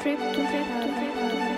trip to trip to trip.